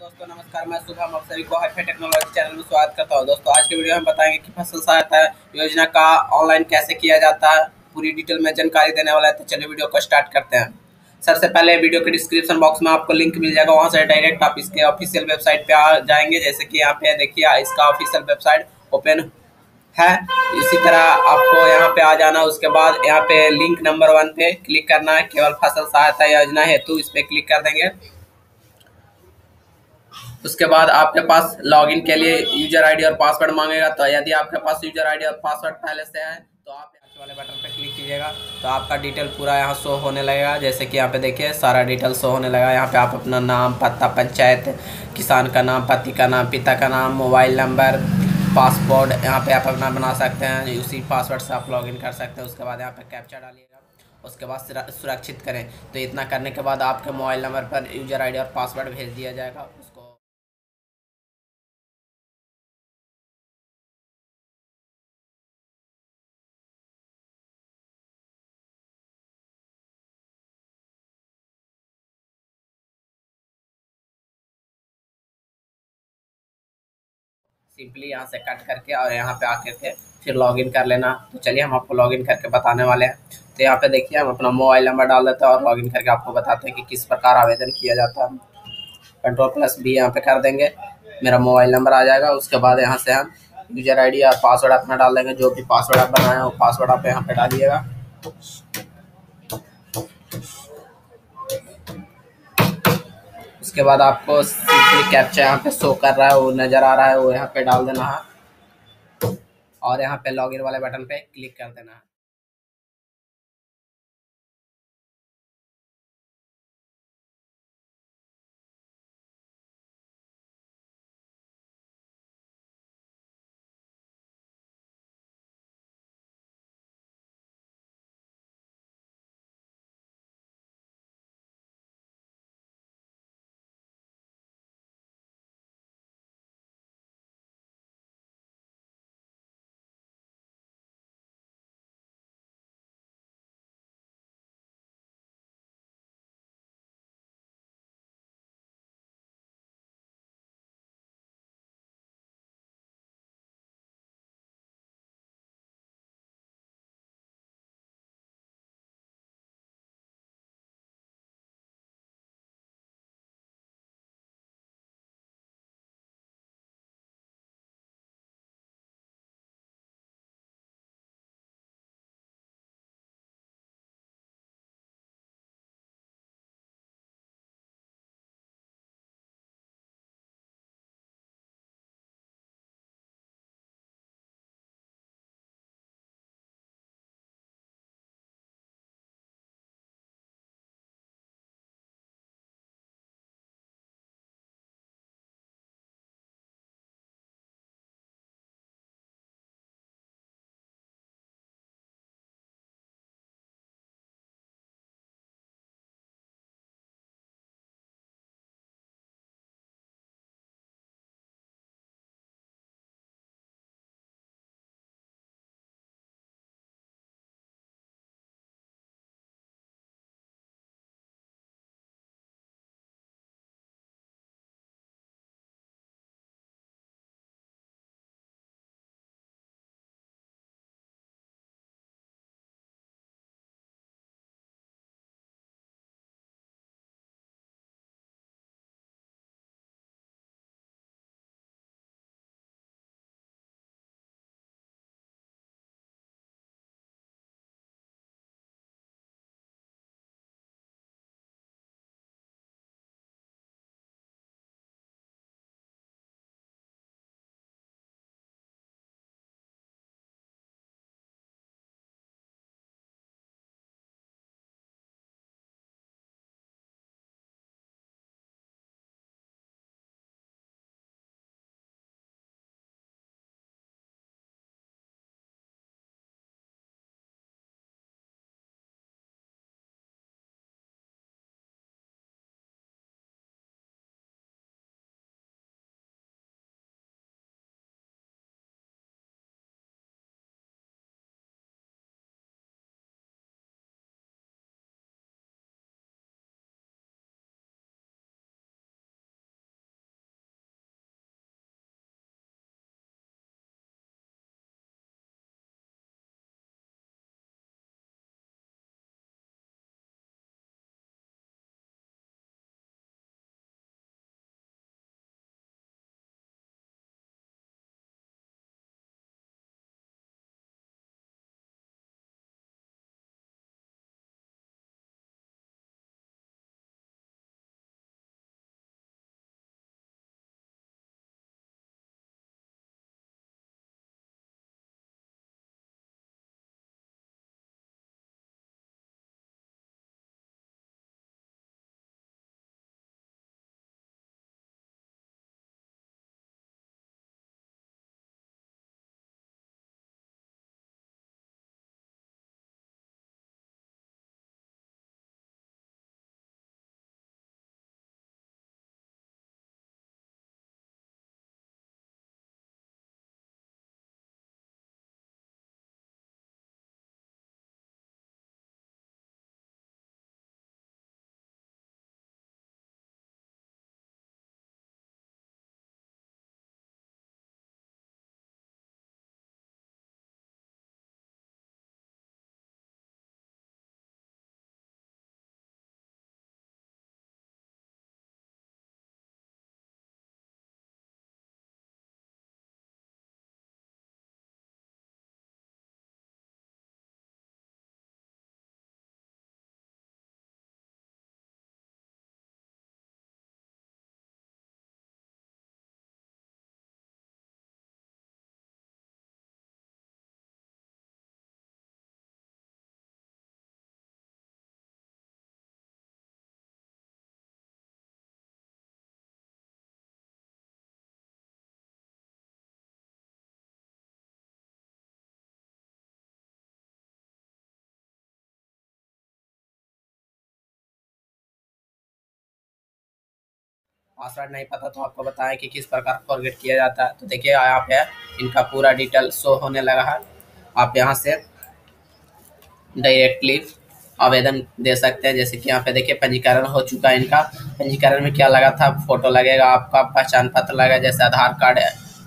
दोस्तों, नमस्कार, मैं शुभम, आप सभी को हाईफाई टेक्नोलॉजी चैनल में स्वागत करता हूँ। दोस्तों, आज के वीडियो में बताएँगे कि फ़सल सहायता योजना का ऑनलाइन कैसे किया जाता है, पूरी डिटेल में जानकारी देने वाला है। तो चलिए वीडियो को स्टार्ट करते हैं। सबसे पहले वीडियो के डिस्क्रिप्शन बॉक्स में आपको लिंक मिल जाएगा। वहाँ से डायरेक्ट आप इसके ऑफिशियल वेबसाइट पे आ जाएँगे। जैसे कि यहाँ पे देखिए इसका ऑफिशियल वेबसाइट ओपन है। इसी तरह आपको यहाँ पे आ जाना। उसके बाद यहाँ पे लिंक नंबर वन पे क्लिक करना है। केवल फ़सल सहायता योजना हेतु इस पर क्लिक कर देंगे। उसके बाद आपके पास लॉगिन के लिए यूज़र आईडी और पासवर्ड मांगेगा तो यदि आपके पास यूज़र आईडी और पासवर्ड पहले से है तो आप वाले बटन पर क्लिक कीजिएगा। तो आपका डिटेल पूरा यहाँ शो होने लगेगा। जैसे कि यहाँ पे देखिए, सारा डिटेल शो होने लगा। यहाँ पे आप अपना नाम, पता, पंचायत, किसान का नाम, पति का नाम, पिता का नाम मोबाइल नंबर पासपोर्ट यहाँ पे आप अपना बना सकते हैं। उसी पासवर्ड से आप लॉगिन कर सकते हैं। उसके बाद यहाँ पे कैप्चा डालिएगा। उसके बाद सुरक्षित करें। तो इतना करने के बाद आपके मोबाइल नंबर पर यूज़र आईडी और पासवर्ड भेज दिया जाएगा। सिंपली यहाँ से कट करके और यहाँ पे आकर के फिर लॉगिन कर लेना। तो चलिए हम आपको लॉगिन करके बताने वाले हैं। तो यहाँ पे देखिए, हम अपना मोबाइल नंबर डाल देते हैं और लॉगिन करके आपको बताते हैं कि किस प्रकार आवेदन किया जाता है। कंट्रोल प्लस बी यहाँ पे कर देंगे। मेरा मोबाइल नंबर आ जाएगा। उसके बाद यहाँ से हम यूज़र आईडी और पासवर्ड अपना डाल देंगे। जो भी पासवर्ड आप बनाए वो पासवर्ड आप यहाँ पे डालिएगा। उसके बाद आपको कैप्चा यहाँ पे शो कर रहा है, वो नज़र आ रहा है, वो यहाँ पे डाल देना। है और यहाँ पे लॉगिन वाले बटन पे क्लिक कर देना। है पासवर्ड नहीं पता तो आपको बताएँ कि किस प्रकार फॉरगेट किया जाता है। तो देखिए, यहाँ पे इनका पूरा डिटेल शो होने लगा है। आप यहाँ से डायरेक्टली आवेदन दे सकते हैं। जैसे कि यहाँ पे देखिए, पंजीकरण हो चुका है इनका। पंजीकरण में क्या लगा था? फ़ोटो लगेगा, आपका पहचान पत्र लगेगा, जैसे आधार कार्ड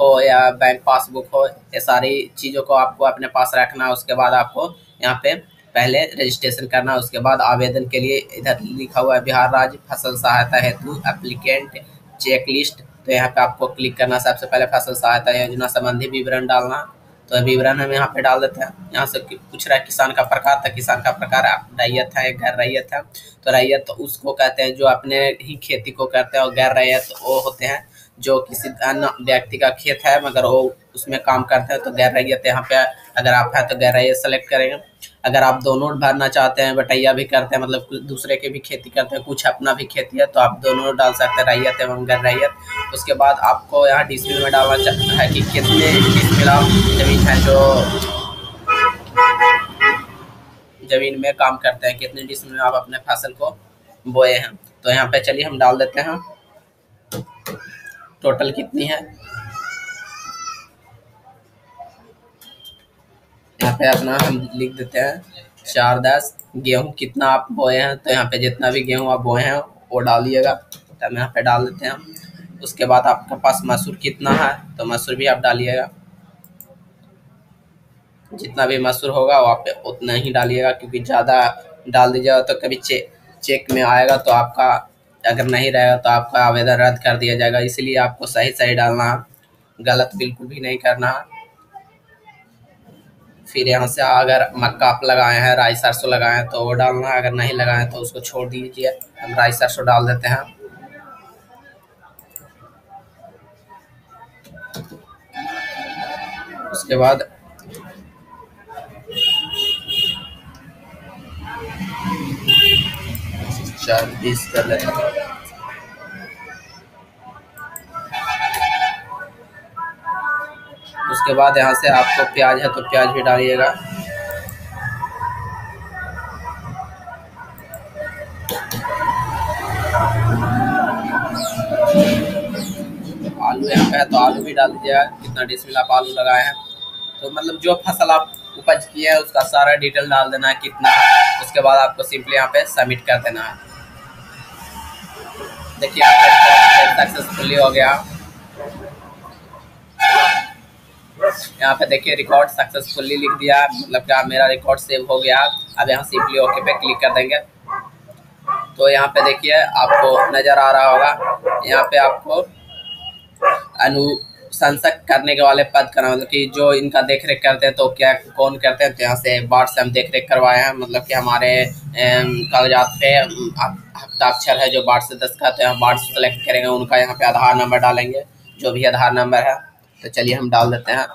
हो या बैंक पासबुक हो, ये सारी चीज़ों को आपको अपने पास रखना है। उसके बाद आपको यहाँ पे पहले रजिस्ट्रेशन करना, उसके बाद आवेदन के लिए इधर लिखा हुआ है, बिहार राज्य फ़सल सहायता हेतु एप्लीकेंट चेक लिस्ट तो यहाँ पे आपको क्लिक करना, सबसे पहले फ़सल सहायता योजना संबंधी विवरण डालना। तो विवरण हम यहाँ पे डाल देते हैं। यहाँ से पूछ रहा है किसान का प्रकार था किसान का प्रकार रैयत है, गैर रैयत है। तो रैयत तो उसको कहते हैं जो अपने ही खेती को करते हैं और गैर रैयत वो होते हैं। जो किसी व्यक्ति का खेत है, मगर वो उसमें काम करते हैं तो गैर रैयत यहाँ पे अगर आप है तो गैर रैयत सेलेक्ट करेंगे। अगर आप दोनों भरना चाहते हैं बटैया भी करते हैं मतलब दूसरे के भी खेती करते हैं, कुछ अपना भी खेती है तो आप दोनों डाल सकते हैं, रैयत एवं गैर रैयत उसके बाद आपको यहाँ डिसमिल में डालना चाहता है कि कितने ज़मीन है जो ज़मीन में काम करते हैं, कितने डिसमिल में आप अपने फ़सल को बोए हैं। तो यहाँ पे चलिए हम डाल देते हैं। टोटल कितनी है? यहाँ पे अपना हम लिख देते हैं चार दस गेहूँ कितना आप बोए हैं? तो यहाँ पे जितना भी गेहूँ आप बोए हैं वो डालिएगा। तो हम यहाँ पे डाल देते हैं। उसके बाद आपके पास मसूर कितना है तो मसूर भी आप डालिएगा। जितना भी मसूर होगा वो आप उतना ही डालिएगा क्योंकि ज़्यादा डाल दीजिएगा तो कभी चे, चेक में आएगा तो आपका अगर नहीं रहेगा तो आपका आवेदन रद्द कर दिया जाएगा। इसलिए आपको सही सही डालना, गलत बिल्कुल भी नहीं करना। फिर यहाँ से अगर मक्का आप लगाए हैं, राई सरसों लगाए हैं तो वो डालना। अगर नहीं लगाए तो उसको छोड़ दीजिए। हम राई सरसों डाल देते हैं। उसके बाद चार बीस कर लेते हैं। उसके बाद यहाँ से आपको प्याज है तो प्याज भी डालिएगा। आलू यहाँ पे है तो आलू भी डाल दीजिएगा कितना डिसमिल आप आलू लगाए हैं। तो मतलब जो फ़सल आप उपज किए हैं, उसका सारा डिटेल डाल देना है कितना। उसके बाद आपको सिंपली यहाँ पे सबमिट कर देना है। देखिए सक्सेसफुली हो गया। यहाँ पे देखिए रिकॉर्ड सक्सेसफुली लिख दिया। मतलब क्या मेरा रिकॉर्ड सेव हो गया, अब यहाँ सिंपली ओके पे क्लिक कर देंगे। तो यहाँ पे देखिए, आपको नज़र आ रहा होगा, यहाँ पे आपको अनुशंसक करने के वाले पद का मतलब कि जो इनका देख रेख करते हैं तो क्या, कौन करते हैं? तो यहाँ से बाढ़ से हम देख रेख करवाए हैं मतलब कि हमारे कागजात पे हस्ताक्षर है जो बाढ़ से दस्तखत है बाढ़ सेलेक्ट करेंगे, उनका यहाँ पे आधार नंबर डालेंगे, जो भी आधार नंबर है। तो चलिए हम डाल देते हैं।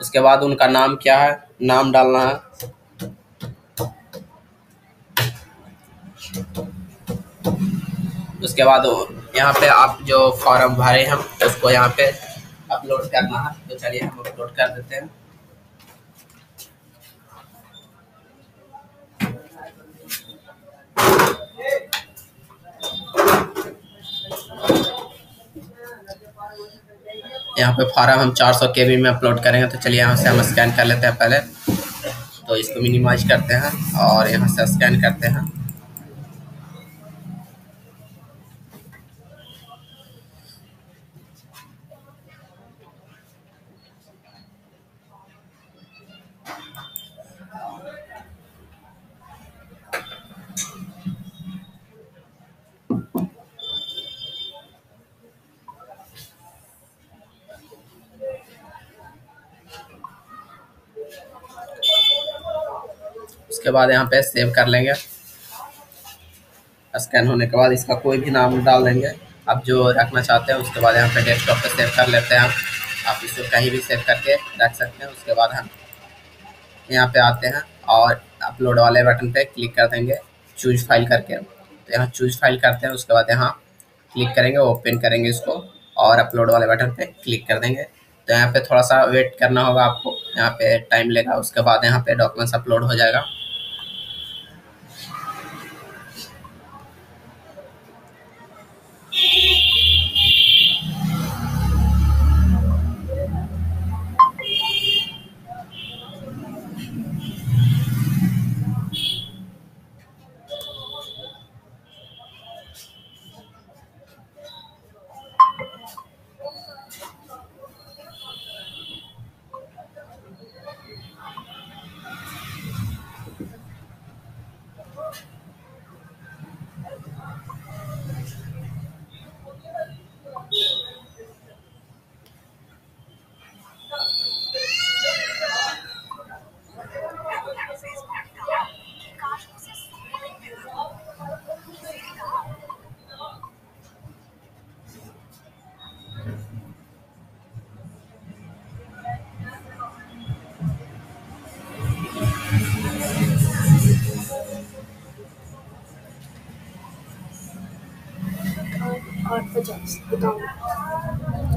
उसके बाद उनका नाम क्या है? नाम डालना है। उसके बाद यहाँ पे आप जो फॉर्म भरे हैं उसको यहाँ पे अपलोड करना है। तो चलिए हम अपलोड कर देते हैं। यहाँ पे फॉर्म हम 400 सौ के में अपलोड करेंगे। तो चलिए यहाँ से हम स्कैन कर लेते हैं पहले। तो इसको मिनिमाइज करते हैं और यहाँ से स्कैन करते हैं। उसके बाद यहाँ पे सेव कर लेंगे। स्कैन होने के बाद इसका कोई भी नाम डाल देंगे। आप जो रखना चाहते हैं, उसके बाद यहाँ पे डेस्कटॉप पे सेव कर लेते हैं आप। इसको कहीं भी सेव करके रख सकते हैं। उसके बाद हम यहाँ पे आते हैं और अपलोड वाले बटन पे क्लिक कर देंगे चूज़ फ़ाइल करके। तो यहाँ चूज़ फ़ाइल करते हैं, उसके बाद यहाँ क्लिक करेंगे ओपन करेंगे इसको और अपलोड वाले बटन पे क्लिक कर देंगे। तो यहाँ पे थोड़ा सा वेट करना होगा आपको। यहाँ पे टाइम लेगा, उसके बाद यहाँ पे डॉक्यूमेंट्स अपलोड हो जाएगा।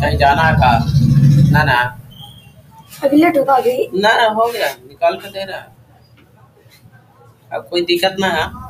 कहीं जाना है का? ना ना अभी लेट होगा अभी। ना ना हो गया। निकाल के दे रहा। है अब कोई दिक्कत ना है?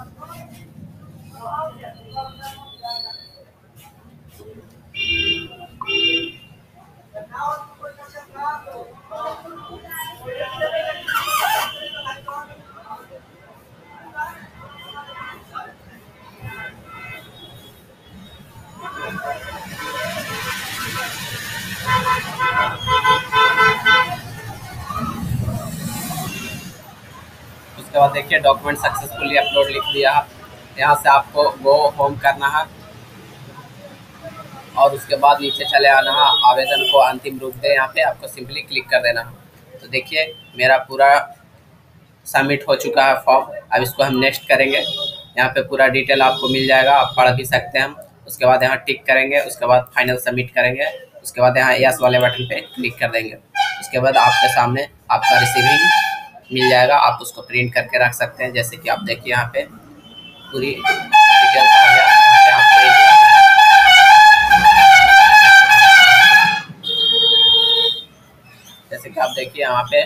देखिए डॉक्यूमेंट सक्सेसफुली अपलोड लिख दिया। यहाँ से आपको गो होम करना है। और उसके बाद नीचे चले आना है। आवेदन को अंतिम रूप दे। यहाँ पे आपको सिंपली क्लिक कर देना है। तो देखिए, मेरा पूरा सबमिट हो चुका है फॉर्म अब इसको हम नेक्स्ट करेंगे। यहाँ पे पूरा डिटेल आपको मिल जाएगा। आप पढ़ भी सकते हैं। उसके बाद यहाँ टिक करेंगे। उसके बाद फाइनल सबमिट करेंगे। उसके बाद यहाँ यस वाले बटन पे क्लिक कर देंगे। उसके बाद आपके सामने आपका रिसीविंग मिल जाएगा। आप उसको प्रिंट करके रख सकते हैं। जैसे कि आप देखिए यहाँ पे पूरी जैसे कि आप देखिए यहाँ पे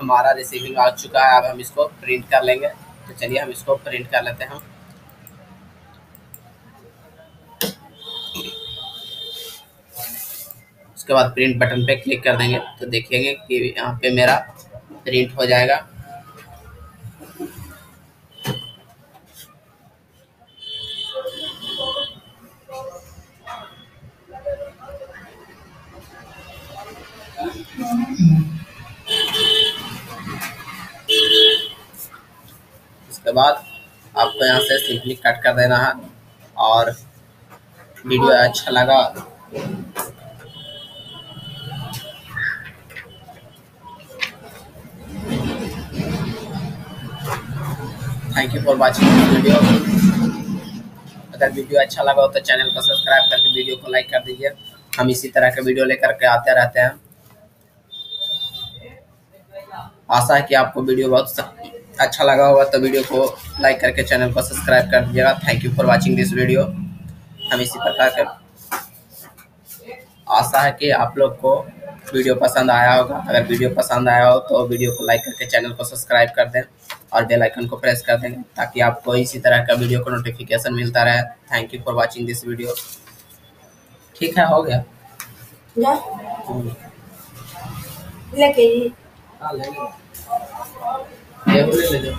हमारा रिसीविंग आ चुका है। अब हम इसको प्रिंट कर लेंगे। तो चलिए हम इसको प्रिंट कर लेते हैं उसके बाद प्रिंट बटन पे क्लिक कर देंगे। तो देखेंगे कि यहाँ पे मेरा प्रिंट हो जाएगा। उसके बाद आपको यहाँ से सिंपली कट कर देना है और वीडियो अच्छा लगा thank you for watching video अगर वीडियो अच्छा लगा हो तो चैनल को सब्सक्राइब करके वीडियो को लाइक कर दीजिए। हम इसी तरह के वीडियो लेकर के आते रहते हैं। आशा है कि आपको वीडियो बहुत अच्छा लगा होगा तो वीडियो को लाइक करके चैनल को सब्सक्राइब कर दीजिएगा। Thank you for watching this video हम इसी प्रकार के आशा है कि आप लोग को वीडियो पसंद आया होगा। अगर वीडियो पसंद आया हो तो वीडियो को लाइक करके चैनल को सब्सक्राइब कर दें। और बेल आइकन को प्रेस कर देंगे ताकि आपको इसी तरह का वीडियो का नोटिफिकेशन मिलता रहे। Thank you for watching this video ठीक है हो गया? हाँ, ले ले।